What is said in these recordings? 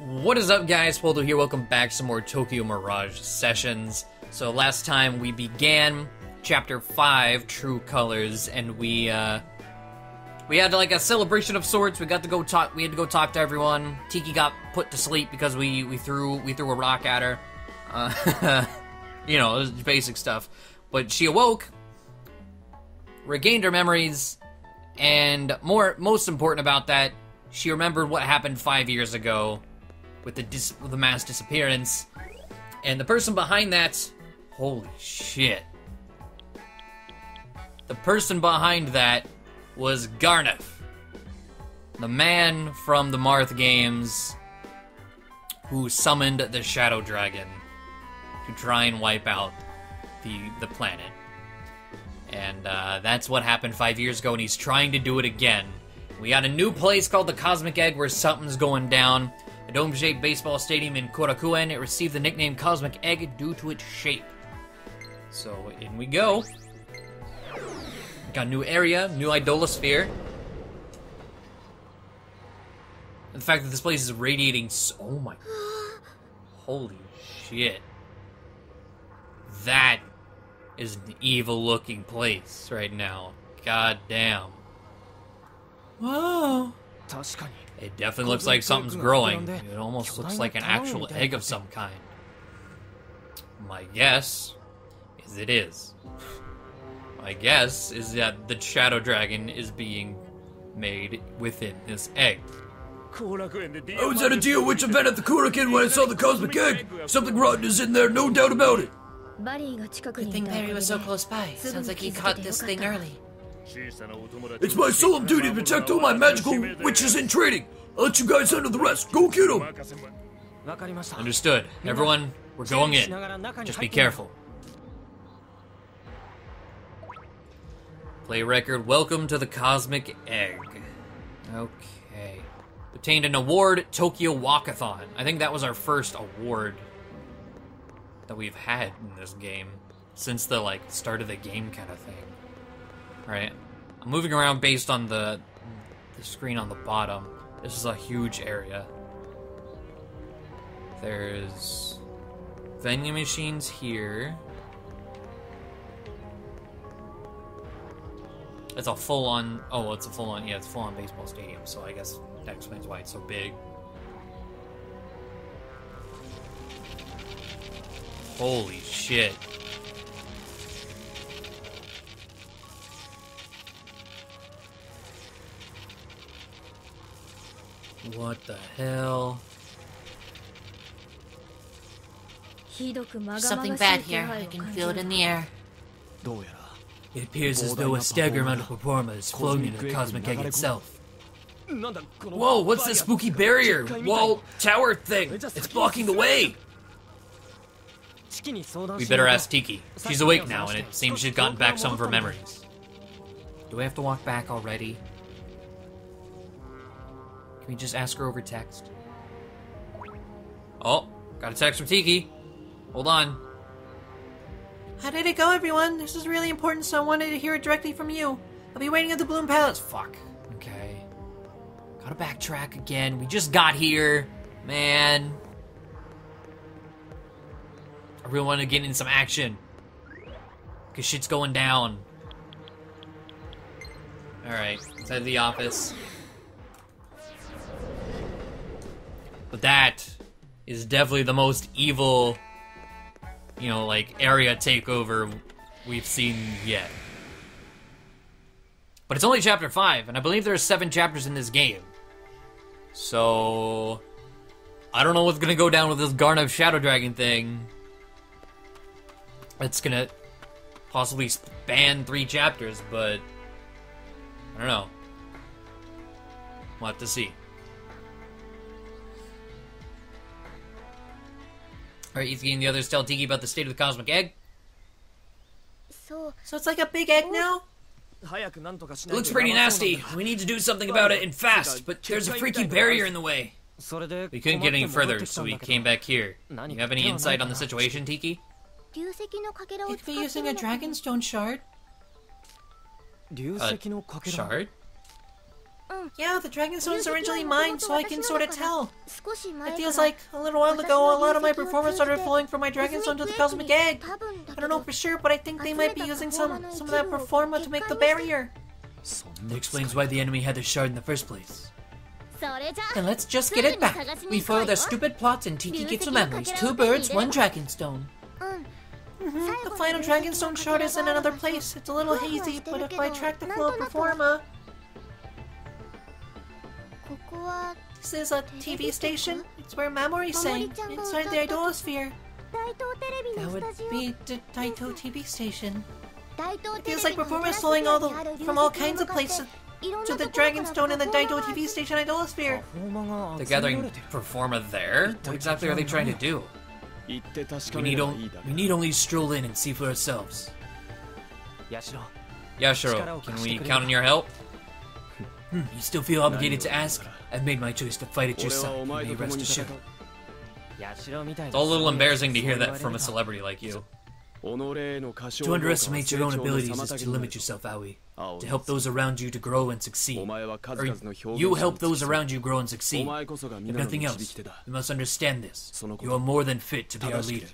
What is up, guys? Poledoo here. Welcome back to some more Tokyo Mirage sessions. So last time we began chapter five, True Colors, and we uh, we had like a celebration of sorts. We got to go talk. We had to go talk to everyone. Tiki got put to sleep because we we threw we threw a rock at her. Uh, you know, basic stuff. But she awoke, regained her memories, and more most important about that, she remembered what happened five years ago with the with the mass disappearance, and the person behind that, holy shit, the person behind that was Gharnef, the man from the Marth games, who summoned the Shadow Dragon to try and wipe out the the planet. And uh, that's what happened five years ago, and he's trying to do it again. We got a new place called the Cosmic Egg where something's going down. A dome shaped baseball stadium in Korakuen. It received the nickname Cosmic Egg due to its shape. So in we go. Got new area, new idolasphere. The fact that this place is radiating so. Oh my. Holy shit. That is an evil looking place right now. God damn. Whoa. It definitely looks like something's growing. It almost looks like an actual egg of some kind. My guess is it is. My guess is that the Shadow Dragon is being made within this egg. Oh, I was at a deal which event at the Korakuen when I saw the cosmic egg. Something rotten is in there, no doubt about it. Good thing Barry was so close by. Sounds like he caught this thing early. It's my solemn duty to protect all my magical witches in training. I'll let you guys handle the rest. Go get them. Understood. Everyone, we're going in. Just be careful. Play record. Welcome to the Cosmic Egg. Okay. Obtained an award Tokyo Walkathon. I think that was our first award that we've had in this game since the like start of the game kind of thing. Right. I'm moving around based on the the screen on the bottom. This is a huge area. There's vending machines here. It's a full on. Oh, it's a full on. Yeah, it's full on baseball stadium. So I guess that explains why it's so big. Holy shit. What the hell? Something bad here. I can feel it in the air. It appears as though a staggering amount of performa is flowing into the cosmic egg itself. Whoa, what's this spooky barrier? Wall tower thing? It's blocking the way! We better ask Tiki. She's awake now, and it seems she's gotten back some of her memories. Do we have to walk back already? Can we just ask her over text? Oh, got a text from Tiki. Hold on. How did it go, everyone? This is really important, so I wanted to hear it directly from you. I'll be waiting at the Bloom Palace. Fuck. Okay. Gotta backtrack again. We just got here. Man. I really want to get in some action. Because shit's going down. Alright, inside the office. But that is definitely the most evil, you know, like, area takeover we've seen yet. But it's only chapter 5, and I believe there are 7 chapters in this game. So. I don't know what's gonna go down with this Gharnef Shadow Dragon thing. It's gonna possibly span 3 chapters, but. I don't know. We'll have to see. Are Itsuki and the others tell Tiki about the state of the cosmic egg. So, so it's like a big egg now? It looks pretty nasty. We need to do something about it and fast, but there's a freaky barrier in the way. We couldn't get any further, so we came back here. You have any insight on the situation, Tiki? If they're using a dragonstone shard. A shard? Yeah, the dragon stones originally mine, so I can sort of tell. It feels like a little while ago, a lot of my performers started flowing from my dragon stone to the cosmic egg. I don't know for sure, but I think they might be using some some of that performa to make the barrier. That explains why the enemy had the shard in the first place. Then let's just get it back. We follow their stupid plots and Tikikitsu memories. Two birds, one dragon stone. Mm -hmm. The final Dragonstone shard is in another place. It's a little hazy, but if I track the flow of Performa, this is a TV station. It's where Mamori sang. Inside the Idolasphere. That would be the Daito TV station. It feels like performers flowing all the, from all kinds of places to the Dragonstone and the Daito TV station Idolasphere. They're gathering performa there? What exactly are they trying to do? We need, we need only stroll in and see for ourselves. Yashiro, can we count on your help? Hmm, you still feel obligated to ask? I've made my choice to fight at your side. You may rest assured. It's all a little embarrassing to hear that from a celebrity like you. To underestimate your own abilities is to limit yourself, Aoi. To help those around you to grow and succeed. Or you help those around you grow and succeed. If nothing else, you must understand this. You are more than fit to be our leader.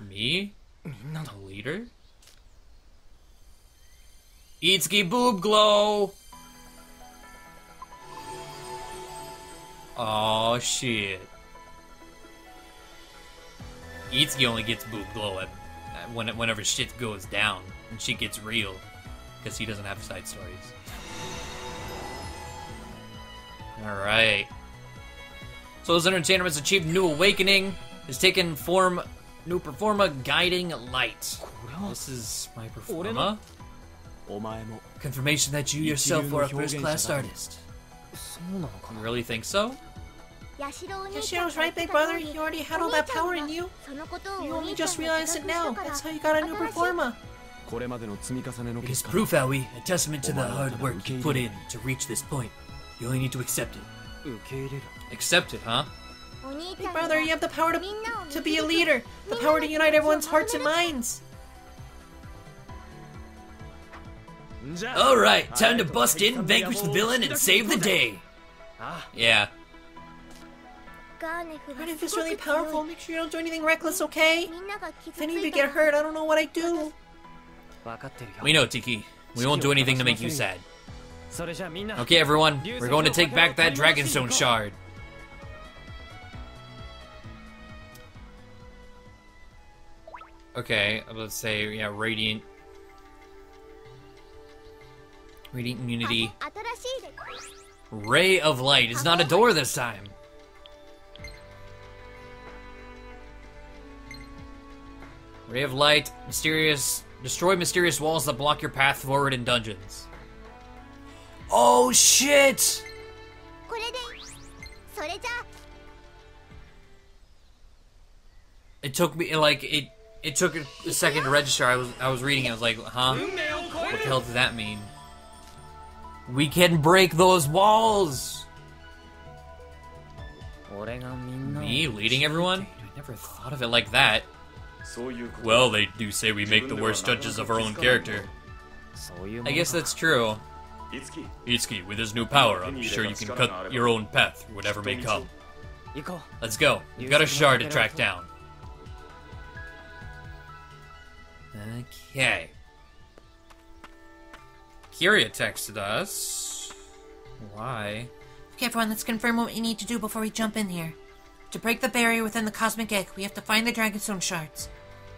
Me? The leader? Itsuki Boob Glow! Oh shit. Itsuki only gets boob glow at, at when, whenever shit goes down and shit gets real, because he doesn't have side stories. All right. So Entertainment has achieved new awakening. Has taken form, new performa guiding light. This is my performa. Confirmation that you yourself were a first-class artist. You really think so? Yashiro's right, big brother. You already had all that power in you. You only just realized it now. That's how you got a new performa. It is proof, Aoi, a testament to the hard work you put in to reach this point. You only need to accept it. Accept it, huh? Big brother, you have the power to, to be a leader, the power to unite everyone's hearts and minds. Alright, time to bust in, vanquish the villain, and save the day! Ah. Yeah. if it's really powerful. Make sure you don't do anything reckless, okay? If any of you get hurt, I don't know what I do. We know, Tiki. We won't do anything to make you sad. Okay, everyone. We're going to take back that Dragonstone Shard. Okay, let's say, yeah, Radiant. Radiant Immunity. Ray of light. It's not a door this time. Ray of light, mysterious. Destroy mysterious walls that block your path forward in dungeons. Oh shit! It took me like it. It took a second to register. I was I was reading. It. I was like, huh? What the hell does that mean? We can break those walls! Me leading everyone? I never thought of it like that. Well, they do say we make the worst judges of our own character. I guess that's true. Itsuki, with his new power, I'm sure you can cut your own path through whatever may come. Let's go. You've got a shard to track down. Okay. Kiria texted us. Why? Okay, everyone, let's confirm what we need to do before we jump in here. To break the barrier within the Cosmic Egg, we have to find the Dragonstone Shards.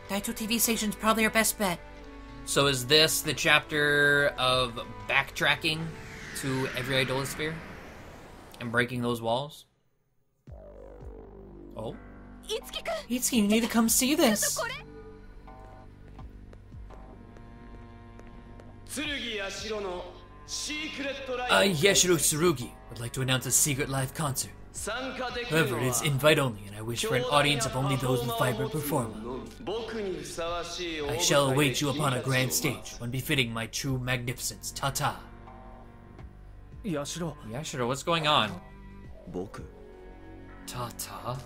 Daito TV station's probably our best bet. So is this the chapter of backtracking to every idolasphere? And breaking those walls? Oh? Itsuki, you need to come see this! I, Yashiro Tsurugi, would like to announce a secret live concert. However, it is invite only, and I wish for an audience of only those with vibrant performa. I shall await you upon a grand stage, one befitting my true magnificence. Ta ta. Yashiro. Yashiro, what's going on? Boku. Ta ta.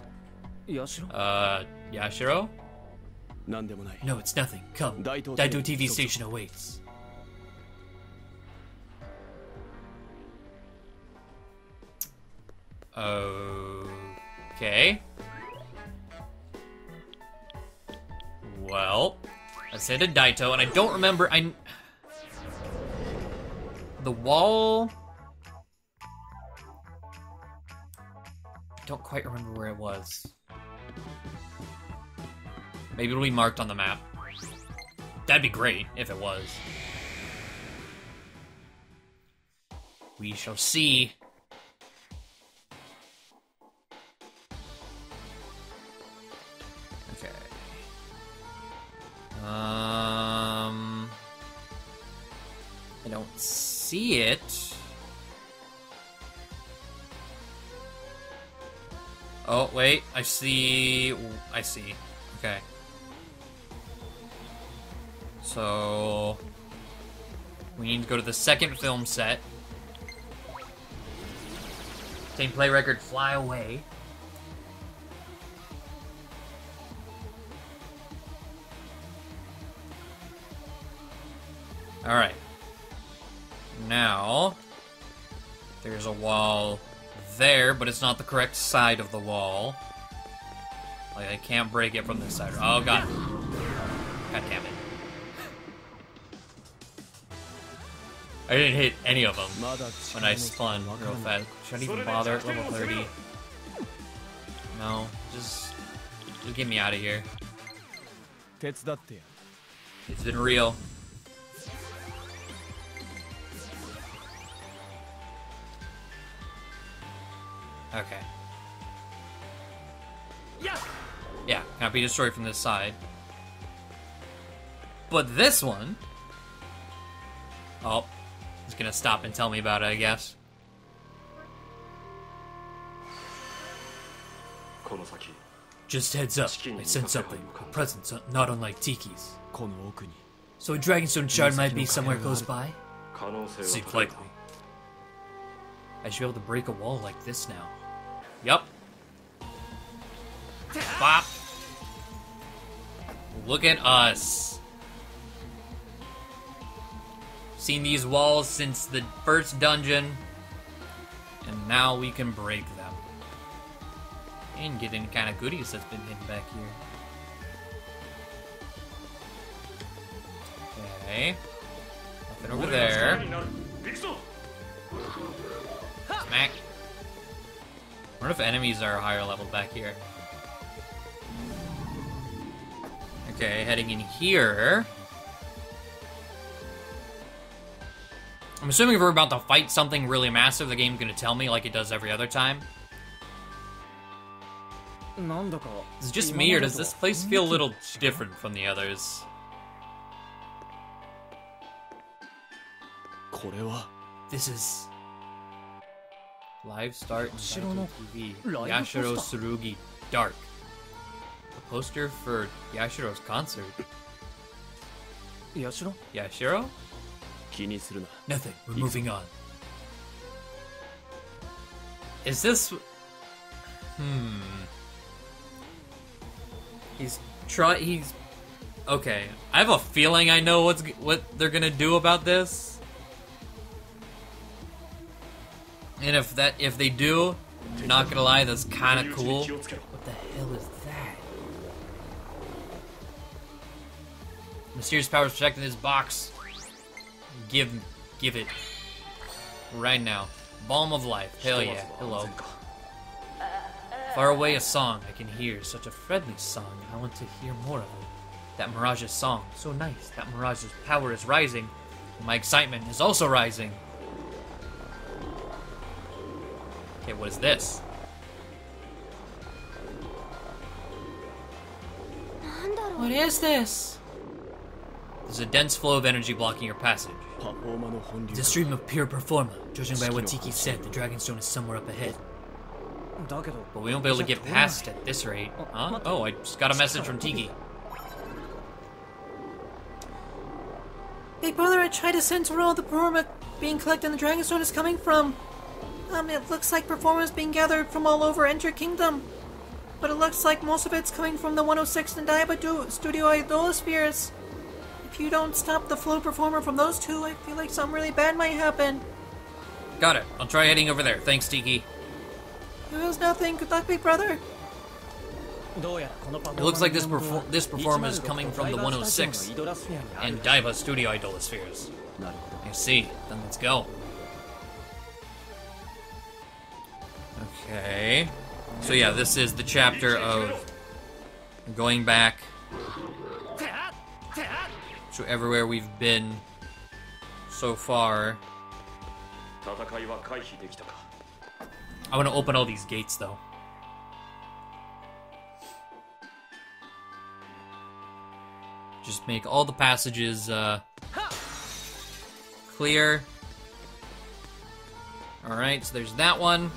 Yashiro. Uh, Yashiro? No, it's nothing. Come. Daito TV station awaits. Okay. Well, let's say to Daito, and I don't remember. I the wall. I don't quite remember where it was. Maybe it'll be marked on the map. That'd be great if it was. We shall see. It. Oh, wait. I see... I see. Okay. So... We need to go to the second film set. Same play record, Fly Away. But it's not the correct side of the wall. Like, I can't break it from this side. Oh, God. God damn it. I didn't hit any of them when I spun real fast. Should I even bother at level 30? No, just, just get me out of here. It's been real. Okay. Yeah. Yeah, can't be destroyed from this side. But this one... Oh, he's gonna stop and tell me about it, I guess. Just heads up, I sense something. A presence uh, not unlike Tiki's. So a Dragonstone shard might be somewhere close by? Seems likely. I should be able to break a wall like this now. Yup. Bop. Look at us. Seen these walls since the first dungeon, and now we can break them. And get any kind of goodies that's been hidden back here. Okay. Nothing over there. Smack. I wonder if enemies are higher level back here. Okay, heading in here. I'm assuming if we're about to fight something really massive, the game's gonna tell me like it does every other time. Is it just me, or does this place feel a little different from the others? This is... Live start Shiro TV. Yashiro Tsurugi Dark. A poster for Yashiro's concert. Yashiro? Yashiro? Nothing. We're moving on. Is this... Hmm... He's try. He's okay. I have a feeling I know what's what they're gonna do about this. And if that if they do, not gonna lie, that's kind of cool. What the hell is that? Mysterious powers protecting this box. Give, give it. Right now. Balm of life. Hell yeah. Hello. Far away a song I can hear, such a friendly song, I want to hear more of it. That Mirage's song, so nice. That Mirage's power is rising. My excitement is also rising. Okay, what is this? What is this? There's a dense flow of energy blocking your passage. It's a stream of pure performa. Judging by what Tiki said, the Dragonstone is somewhere up ahead. But we won't be able to get past at this rate. Huh? Oh, I just got a message from Tiki. Big brother, I tried to sense where all the performa being collected in the Dragonstone is coming from. Um, it looks like performers being gathered from all over Enter Kingdom. But it looks like most of it's coming from the 106 and Nandaiba Studio Idolaspheres. If you don't stop the flow performa from those two, I feel like something really bad might happen. Got it. I'll try heading over there. Thanks, Tiki. It was nothing. Good luck, big brother. It looks like this perfor this performance is coming from the 106 and Daiba Studio Idolaspheres. I see. Then let's go. Okay. So yeah, this is the chapter of going back to everywhere we've been so far. I want to open all these gates though. Just make all the passages uh, clear. Alright, so there's that one.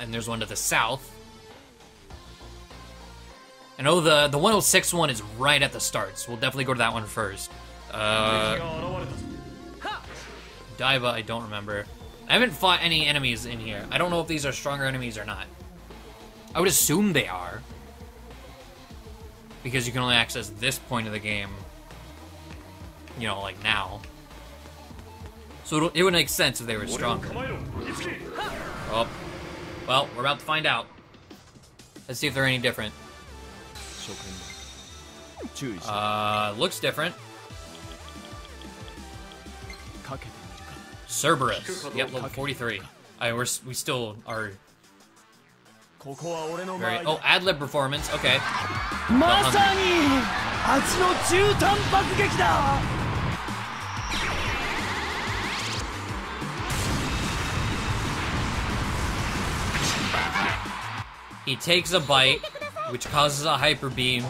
And there's one to the south. I know the, the 106 one is right at the start, so we'll definitely go to that one first. Uh, Daiba, I don't remember. I haven't fought any enemies in here. I don't know if these are stronger enemies or not. I would assume they are. Because you can only access this point of the game, you know, like now. So it would make sense if they were stronger. Well, we're about to find out. Let's see if they're any different. Uh, looks different. Cerberus. Yep, level 43. I, we're, we still are very, oh, ad lib performance. Okay. He takes a bite, which causes a hyper beam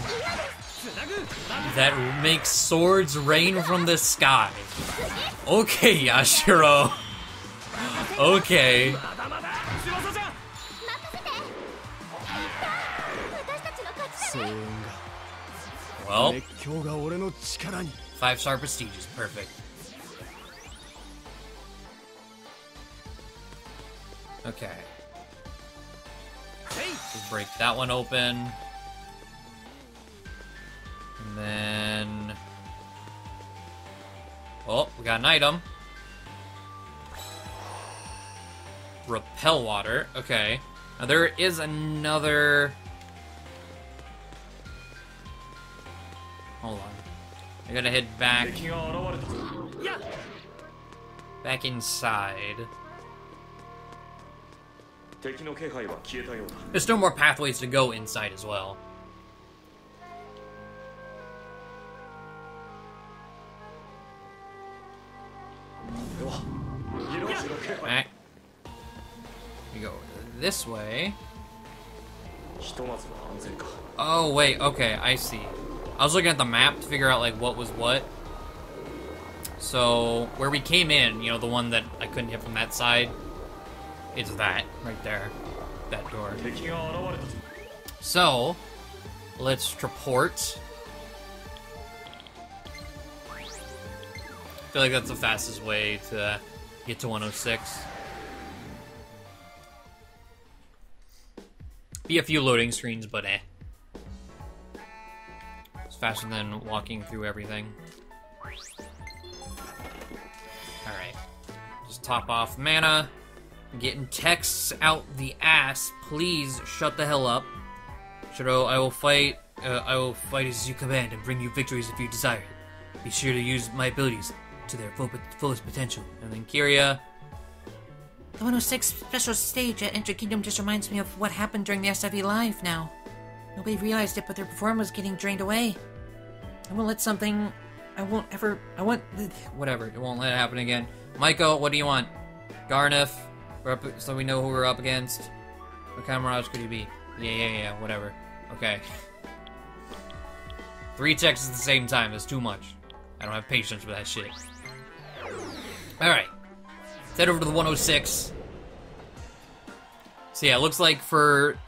that makes swords rain from the sky. Okay, Yashiro. Okay. Well, five star prestige is perfect. Okay. Break that one open. And then... Oh, we got an item. Repel water. Okay. Now there is another... Hold on. I gotta head back. Back inside. There's still more pathways to go inside as well. Back. We go this way. Oh, wait, okay, I see. I was looking at the map to figure out, like, what was what. So, where we came in, you know, the one that I couldn't hit from that side, it's that, right there. That door. So, let's report. I feel like that's the fastest way to get to 106. Be a few loading screens, but eh. It's faster than walking through everything. Alright. Just top off mana. Getting texts out the ass. Please shut the hell up. Shiro, I will fight. Uh, I will fight as you command and bring you victories if you desire. Be sure to use my abilities to their full, fullest potential. And then Kiria. The 106 special stage at Enter Kingdom just reminds me of what happened during the SFE Live now. Nobody realized it, but their performance was getting drained away. I won't let something. I won't ever. I want. Whatever. It won't let it happen again. Michael, what do you want? Gharnef. Up, so we know who we're up against. What kind of Mirage could he be? Yeah, yeah, yeah, whatever. Okay. Three checks at the same time is too much. I don't have patience for that shit. Alright. Let's head over to the 106. So yeah, it looks like for...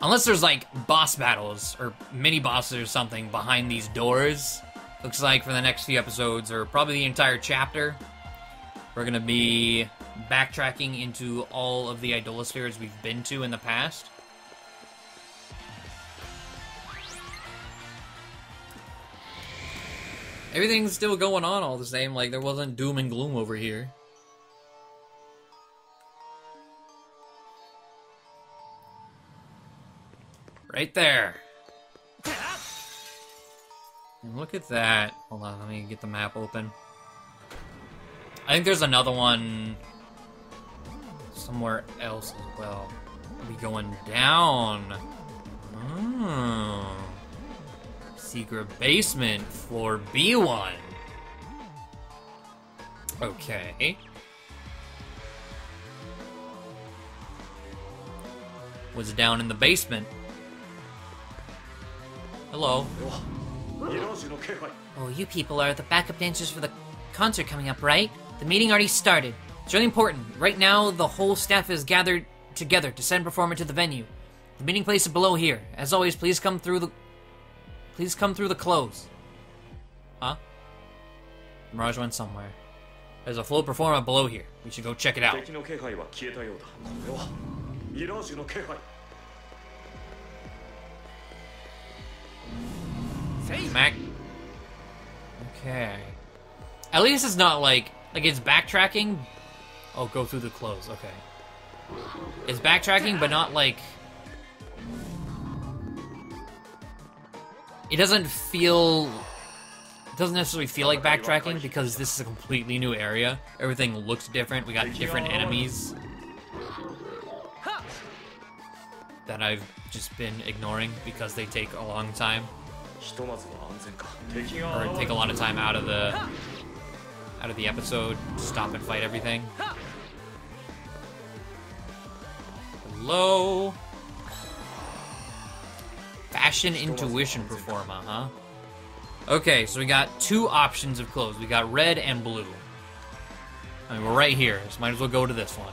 Unless there's like boss battles or mini bosses or something behind these doors, looks like for the next few episodes or probably the entire chapter, we're gonna be backtracking into all of the idolaspheres we've been to in the past. Everything's still going on all the same, like there wasn't doom and gloom over here. Right there. And look at that. Hold on, let me get the map open. I think there's another one somewhere else as well. We'll going down. Oh. Secret basement, floor B1. Okay. Was down in the basement. Hello. Oh, you people are the backup dancers for the concert coming up, right? The meeting already started. It's really important. Right now, the whole staff is gathered together to send performa to the venue. The meeting place is below here. As always, please come through the. Please come through the close. Huh? Mirage went somewhere. There's a flow performa below here. We should go check it out. Mac. Okay. At least it's not like like it's backtracking. Oh, go through the clothes. Okay. It's backtracking, but not like. It doesn't feel. It doesn't necessarily feel like backtracking because this is a completely new area. Everything looks different. We got different enemies that I've just been ignoring because they take a long time or take a lot of time out of the out of the episode, stop and fight everything. Hello. Fashion intuition performa, huh? Okay, so we got two options of clothes. We got red and blue. I mean, we're right here, so might as well go to this one.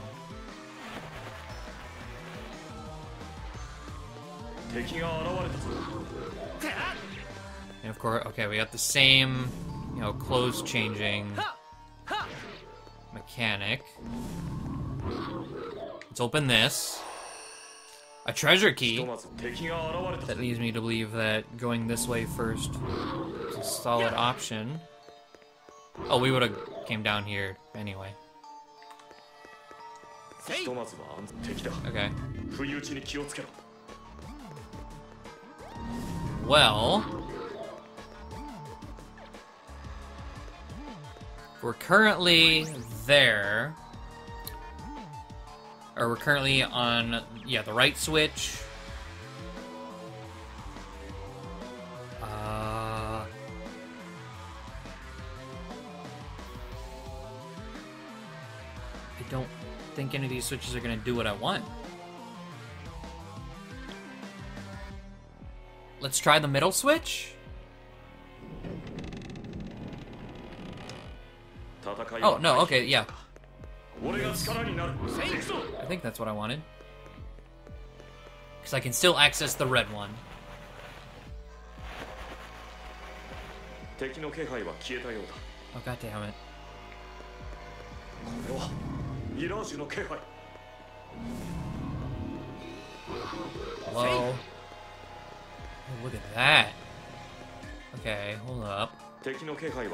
And of course, okay, we got the same, you know, clothes changing mechanic. Let's open this. A treasure key. That leads me to believe that going this way first is a solid option. Oh, we would have came down here anyway. Okay. Well, we're currently there. Or we're currently on, yeah, the right switch. Uh... I don't think any of these switches are going to do what I want. Let's try the middle switch. Oh, no, okay, yeah. I think that's what I wanted. Because I can still access the red one. Oh, god damn it. Hello? Oh, look at that. Okay, hold up.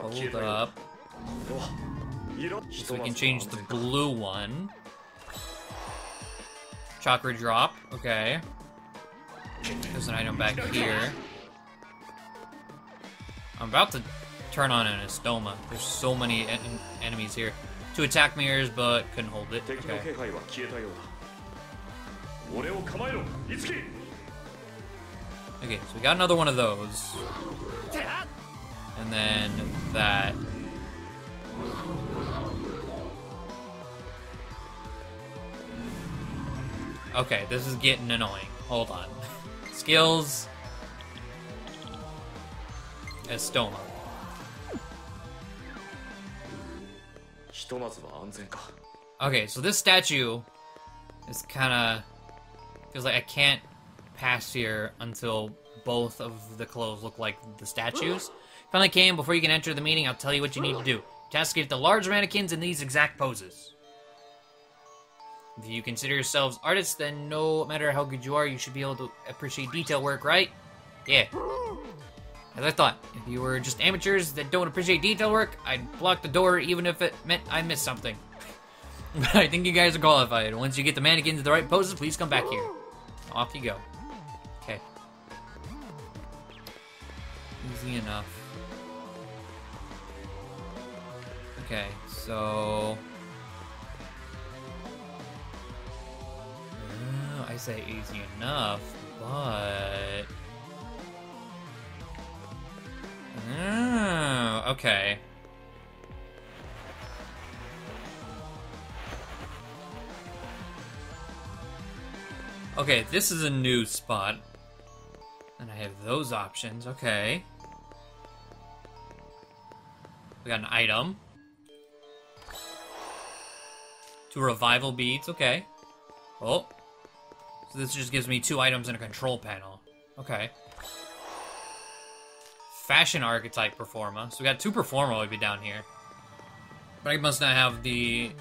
Hold up. So we can change the blue one. Chakra drop, okay. There's an item back here. I'm about to turn on an Estoma. There's so many en enemies here. Two attack mirrors, but couldn't hold it. Okay. Okay, so we got another one of those. And then that. Okay, this is getting annoying. Hold on. Skills. Estoma. Okay, so this statue is kind of feels like I can't pass here until both of the clothes look like the statues. Finally came, before you can enter the meeting, I'll tell you what you need to do. Task get the large mannequins in these exact poses. If you consider yourselves artists, then no matter how good you are, you should be able to appreciate detail work, right? Yeah. As I thought, if you were just amateurs that don't appreciate detail work, I'd block the door even if it meant I missed something. but I think you guys are qualified. Once you get the mannequins in the right poses, please come back here. Off you go. Okay. Easy enough. Okay, so... I say easy enough, but... Oh, okay. Okay, this is a new spot. And I have those options, okay. We got an item. Two revival beads, okay. Oh. So this just gives me two items in a control panel. Okay. Fashion archetype performa. So we got two performa would be down here. But I must not have the...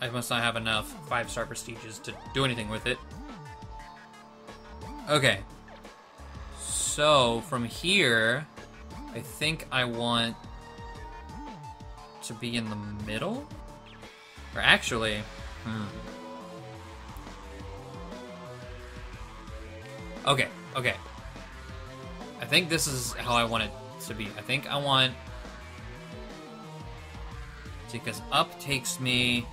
I must not have enough five-star prestiges to do anything with it. Okay. So, from here, I think I want to be in the middle? Or actually, hmm. Okay, okay. I think this is how I want it to be. I think I want... Because up takes me...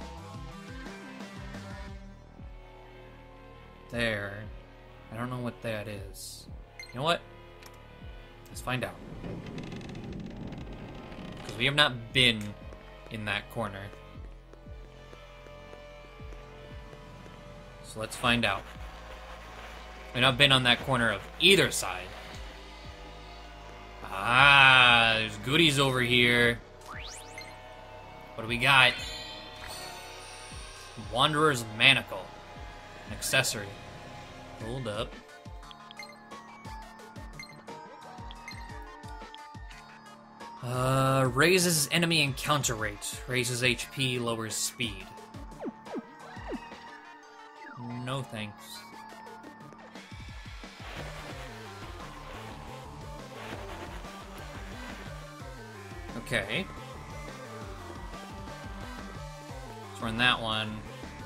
There. I don't know what that is. You know what? Let's find out. Because we have not been in that corner. So let's find out. We've been on that corner of either side. Ah, there's goodies over here. What do we got? Wanderer's Manacle. An accessory. Hold up. Uh, raises enemy encounter rate. Raises HP, lowers speed. No thanks. Okay. So in that one.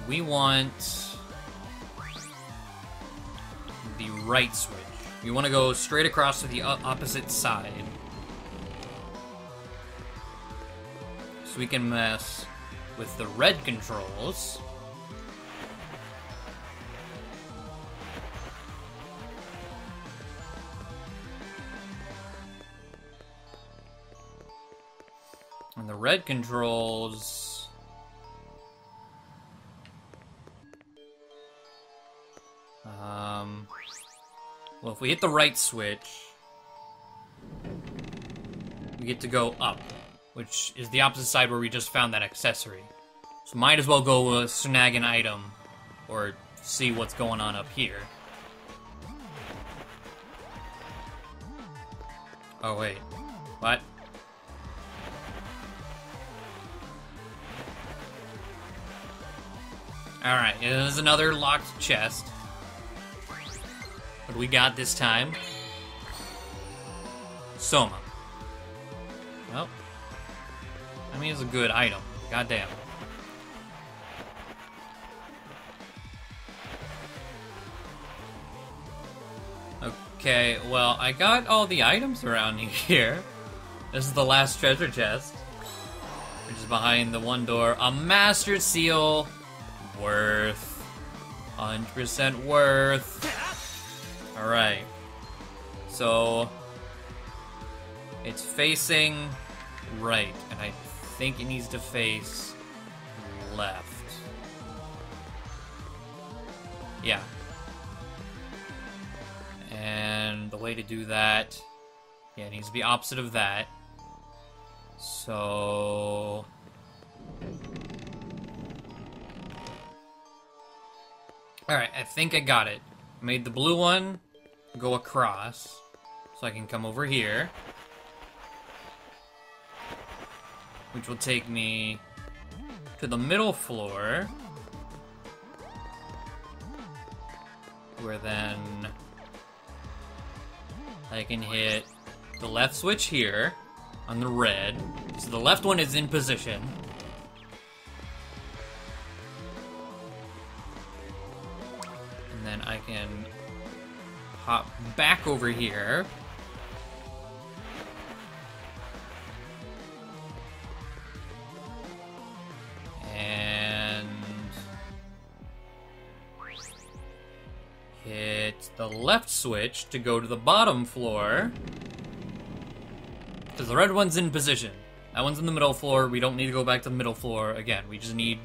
We want the right switch. You want to go straight across to the opposite side. So we can mess with the red controls. Red controls Well, if we hit the right switch, we get to go up, which is the opposite side where we just found that accessory. So might as well go uh, snag an item, or see what's going on up here. Oh, wait. What? Alright, there's another locked chest. What do we got this time? Soma. Well, I mean, it's a good item. Goddamn. Okay, well, I got all the items around here. This is the last treasure chest, which is behind the one door. A master seal, worth, 100% worth. Alright. So... It's facing right, and I think it needs to face left. Yeah. And the way to do that... Yeah, it needs to be opposite of that. So... Alright, I think I got it. made the blue one go across. So I can come over here. Which will take me to the middle floor. Where then I can hit the left switch here on the red. So the left one is in position. hop back over here. And... Hit the left switch to go to the bottom floor. Because the red one's in position. That one's in the middle floor. We don't need to go back to the middle floor again. We just need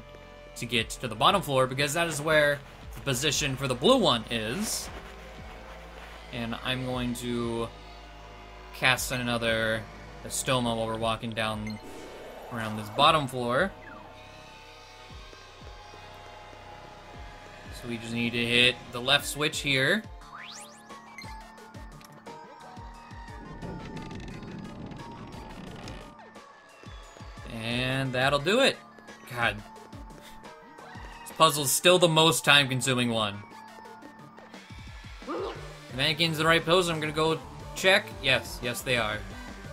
to get to the bottom floor because that is where the position for the blue one is. And I'm going to cast another Estoma while we're walking down around this bottom floor. So we just need to hit the left switch here. And that'll do it. God. This puzzle's still the most time-consuming one. The mannequin's in the right pose, I'm gonna go check. Yes, yes they are.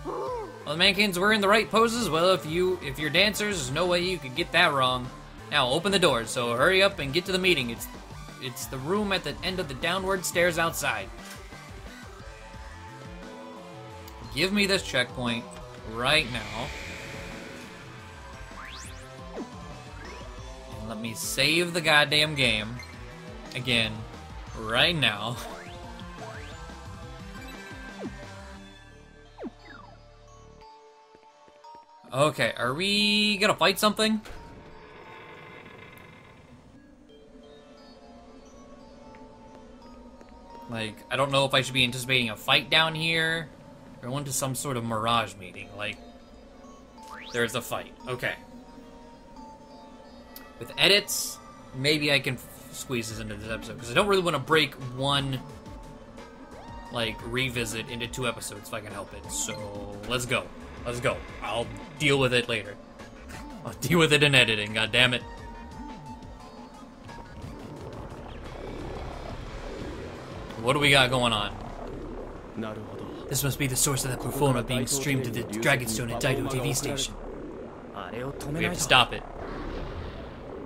Well, the mannequins were in the right poses. Well, if you if you're dancers, there's no way you could get that wrong. Now open the doors. So hurry up and get to the meeting. It's it's the room at the end of the downward stairs outside. Give me this checkpoint right now. And let me save the goddamn game. Again, right now. Okay, are we gonna fight something? Like, I don't know if I should be anticipating a fight down here, or went to some sort of Mirage meeting. Like, there's a fight. Okay. With edits, maybe I can squeeze this into this episode, because I don't really want to break one, like, revisit into two episodes if I can help it. So, let's go. Let's go. I'll deal with it later. I'll deal with it in editing, god damn it. What do we got going on? This must be the source of that performa being streamed to the Dragonstone at Daito TV station. We have to stop it.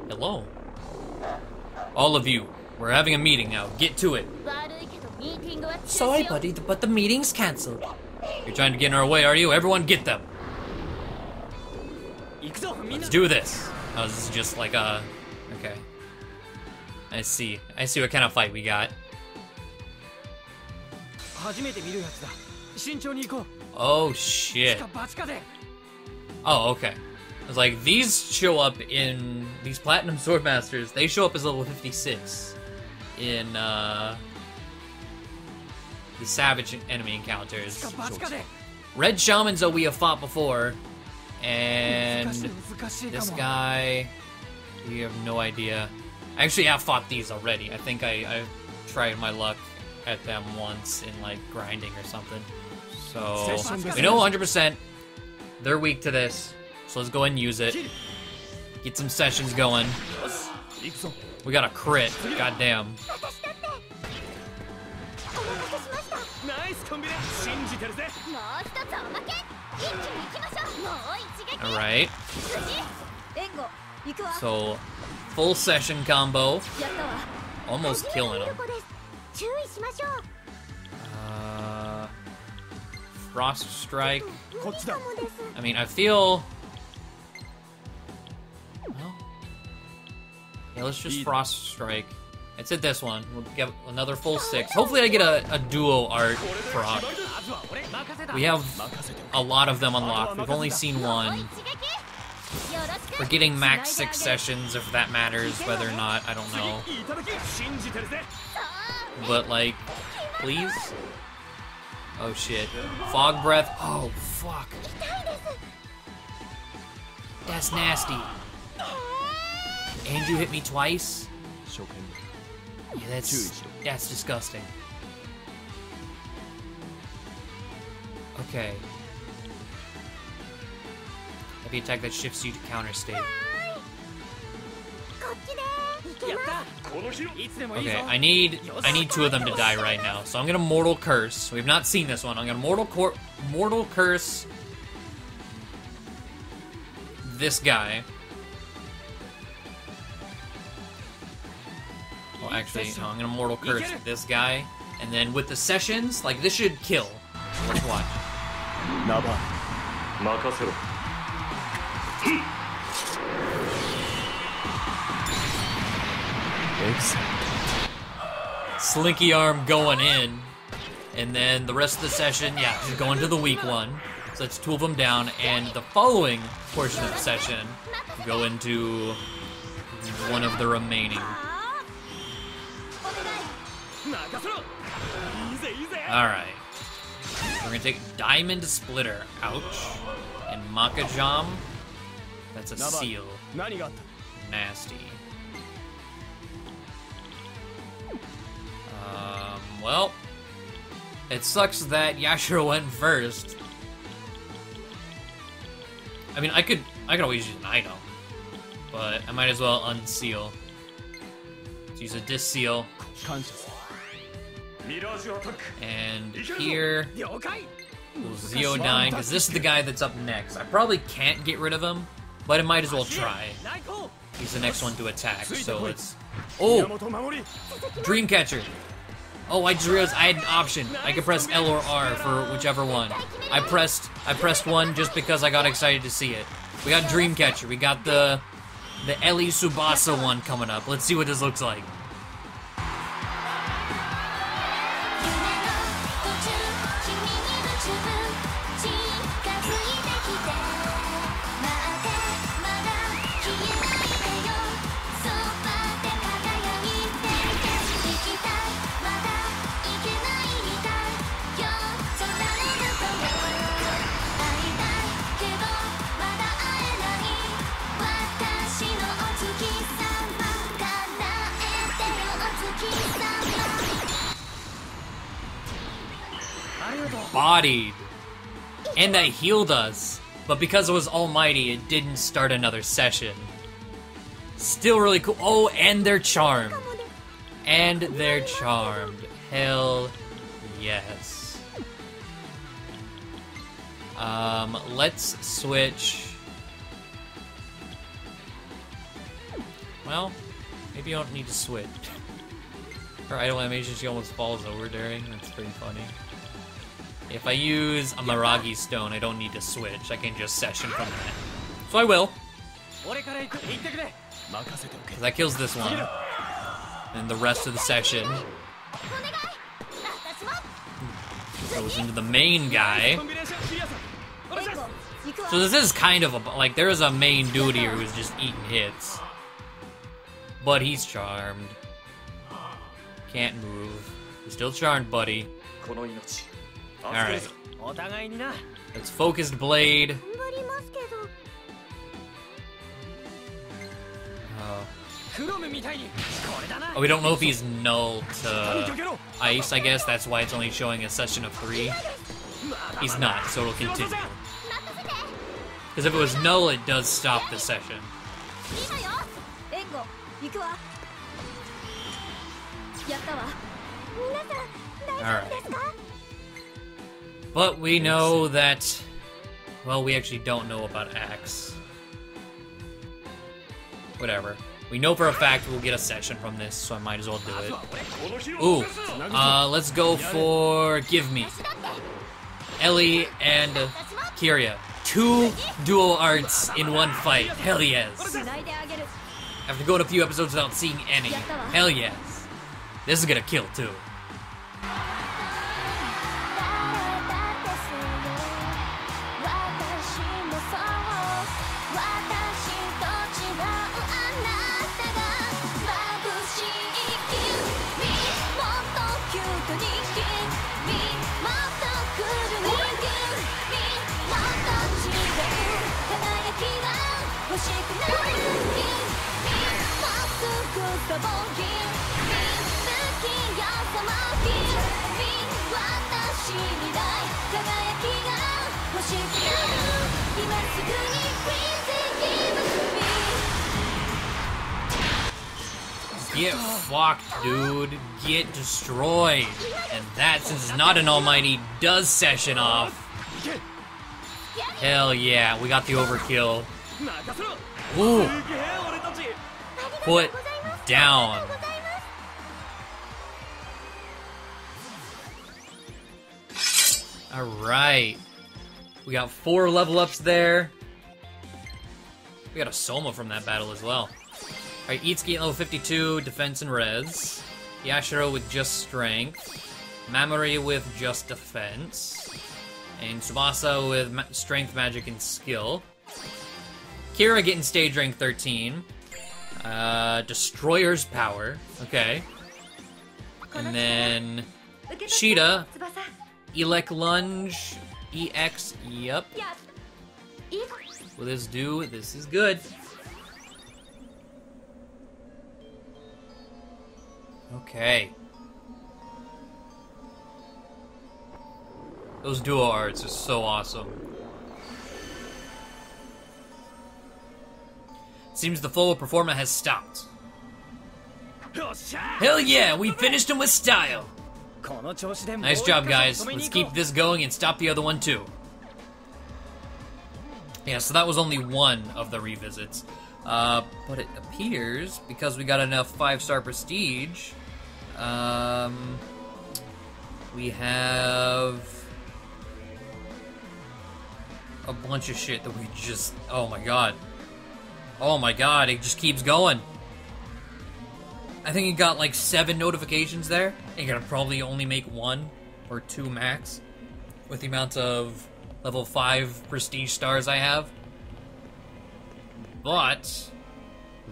Hello? All of you, we're having a meeting now. Get to it. Sorry, buddy, but the meeting's cancelled. You're trying to get in our way, are you? Everyone get them. Let's do this. Oh, this is just like a... Okay. I see. I see what kind of fight we got. Oh shit. Oh, okay. It's like these show up in these Platinum Swordmasters. They show up as level 56 in uh, the Savage enemy encounters. Red Shamans, though, we have fought before, and this guy, we have no idea. I actually have fought these already. I think I, I tried my luck at them once in like grinding or something. So we know 100% they're weak to this. So let's go ahead and use it. Get some sessions going. We got a crit. Goddamn. Alright. So, full session combo. Almost killing him. Uh, Frost Strike. I mean, I feel. Well, yeah, let's just Frost Strike. It's at this one. We'll get another full six. Hopefully, I get a, a duo art proc. We have a lot of them unlocked. We've only seen one. We're getting max six sessions, if that matters, whether or not, I don't know. But, like, please? Oh, shit. Fog breath? Oh, fuck. That's nasty. And you hit me twice? Yeah, that's, that's disgusting. Okay. Heavy attack that shifts you to counter state. Okay, I need I need two of them to die right now. So I'm gonna mortal curse. We've not seen this one. I'm gonna mortal cor mortal curse this guy. Well, actually, no, I'm gonna mortal curse this guy, and then with the sessions, like this should kill. Let's watch. Slinky Arm going in. And then the rest of the session, yeah, she's going to the weak one. So that's two of them down. And the following portion of the session, go into one of the remaining. Alright. We're gonna take Diamond Splitter. Ouch. And Makajam. That's a seal. Nasty. Um, well, it sucks that Yashiro went first. I mean, I could, I could always use an item, but I might as well unseal. Let's use a disseal. And here, Zio dying, because this is the guy that's up next. I probably can't get rid of him, but I might as well try. He's the next one to attack, so let's... Oh! Dreamcatcher! Oh, I just realized I had an option. I could press L or R for whichever one. I pressed I pressed one just because I got excited to see it. We got Dreamcatcher. We got the the Ellie Tsubasa one coming up. Let's see what this looks like. Bodied. And that healed us. But because it was almighty, it didn't start another session. Still really cool. Oh, and they're charmed. And they're charmed. Hell yes. Um, let's switch. Well, maybe you don't need to switch. Her idle animation, she almost falls over during. That's pretty funny. If I use a Maragi Stone, I don't need to switch. I can just session from that. So I will. Because that kills this one. And the rest of the session goes into the main guy. So this is kind of a... Like, there is a main dude here who's just eating hits. But he's charmed. Can't move. He's still charmed, buddy. Alright. Let's focused blade. Uh, oh, we don't know if he's null to ice, I guess. That's why it's only showing a session of three. He's not, so it'll continue. Because if it was null, it does stop the session. Alright. But we know that... Well, we actually don't know about Axe. Whatever. We know for a fact we'll get a session from this, so I might as well do it. Ooh. Uh, let's go for Give Me. Ellie and Kiria. Two dual arts in one fight. Hell yes. After going a few episodes without seeing any. Hell yes. This is gonna kill too. Get fucked, dude. Get destroyed. And that, since it's not an almighty, does session off. Hell yeah, we got the overkill. Ooh. Put down. Alright. We got four level ups there. We got a Soma from that battle as well. Alright, Itsuki at level 52, defense and res. Yashiro with just strength, Mamori with just defense, and Tsubasa with ma strength, magic, and skill. Kiria getting stage rank 13. Uh, Destroyer's power. Okay. And then Shida, Elec Lunge, EX, yep. Will this do? This is good. Okay. Those duo arts are so awesome. Seems the flow of performa has stopped. Hell yeah, we finished him with style! Nice job, guys. Let's keep this going and stop the other one, too. Yeah, so that was only one of the revisits. Uh, but it appears, because we got enough 5-star prestige, um, we have a bunch of shit that we just, oh my god. Oh my god, it just keeps going. I think it got like seven notifications there. You gotta probably only make one or two max with the amount of level 5 prestige stars I have. But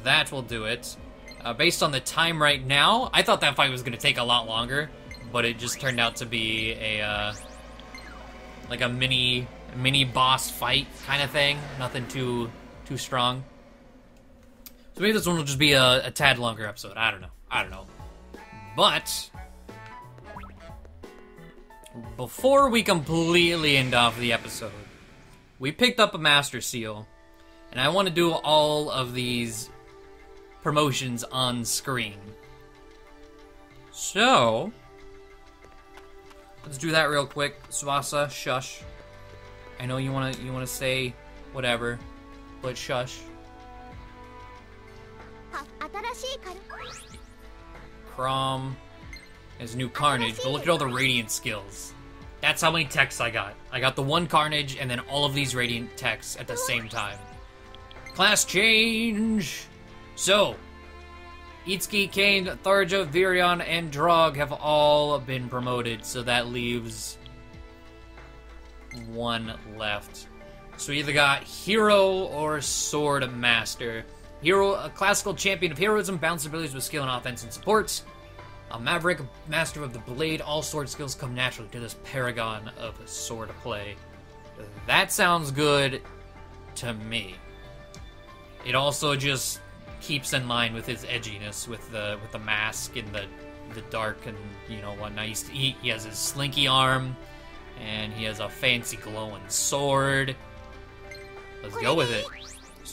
that will do it. Uh, based on the time right now, I thought that fight was gonna take a lot longer, but it just turned out to be a uh, like a mini mini boss fight kind of thing. Nothing too too strong. So maybe this one will just be a, a tad longer episode. I don't know. I don't know. But before we completely end off the episode, we picked up a Master Seal, and I want to do all of these promotions on screen. So, let's do that real quick. Swasa, shush. I know you wanna you wanna say whatever, but shush. Chrom has new Carnage, but look at all the Radiant skills. That's how many texts I got. I got the one Carnage and then all of these Radiant texts at the same time. Class change! So, Itsuki, Cain, Tharja, Virion, and Draug have all been promoted, so that leaves one left. So we either got Hero or Sword Master. Hero, a classical champion of heroism, balance abilities with skill and offense and supports. A maverick, master of the blade, all sword skills come naturally to this paragon of sword play. That sounds good to me. It also just keeps in line with his edginess, with the with the mask and the the dark and you know whatnot. He's, he, he has his slinky arm, and he has a fancy glowing sword. Let's go with it.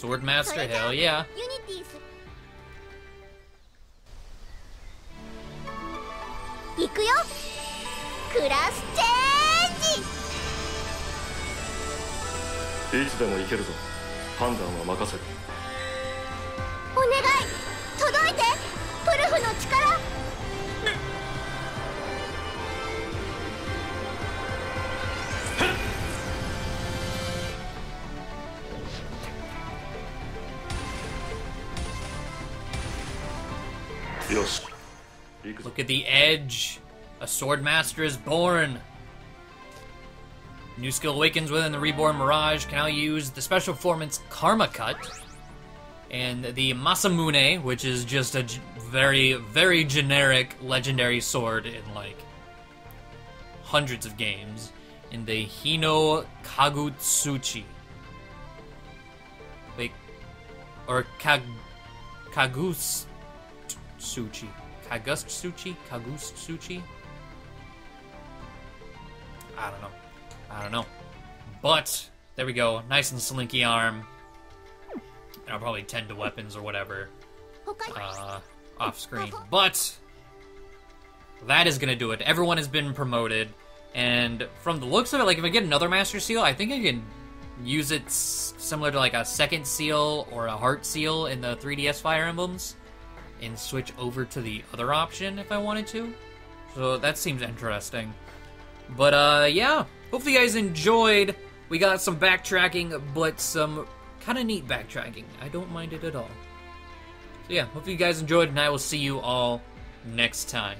word master hell yeah. いつでも行けるぞ判断は任せるお願い届いてプルフの力し Look at the edge. A Swordmaster is born. New skill awakens within the Reborn Mirage. Can now use the special performance Karma Cut. And the Masamune, which is just a very, very generic legendary sword in like hundreds of games. In the Hino Kagutsuchi. Wait. Or Kag. Kagutsuchi. Kagustsuchi? Kagustsuchi? I don't know. I don't know. But, there we go. Nice and slinky arm. And I'll probably tend to weapons or whatever. Uh, off screen. But, that is gonna do it. Everyone has been promoted. And from the looks of it, like if I get another Master Seal, I think I can use it similar to like a second seal or a heart seal in the 3DS Fire Emblems and switch over to the other option if I wanted to. So that seems interesting. But uh yeah, hopefully you guys enjoyed. We got some backtracking, but some kind of neat backtracking. I don't mind it at all. So yeah, hopefully you guys enjoyed, and I will see you all next time.